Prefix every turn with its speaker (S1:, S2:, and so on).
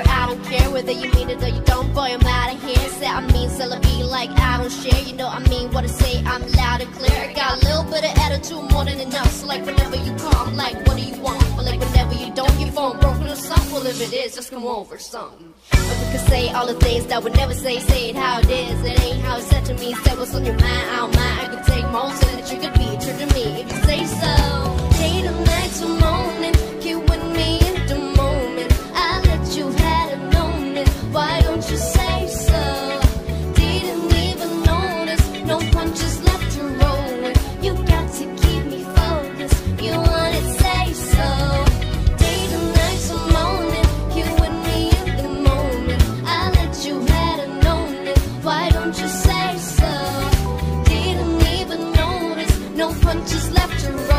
S1: what I don't care whether you mean it or you don't. Boy, I'm out of here. Say I mean, so I be like I don't share. You know I mean what I say. I'm loud and clear. I got a little bit of attitude, more than enough. So like whenever you call, I'm like, what do you want? But like whenever you don't, your phone broken or something. Well, if it is, just come over something. But we can say all the things that we never say. Say it how it is. It ain't how it's said to me. Say what's on your mind. I don't mind. I can take most of that you could be no punches left or right.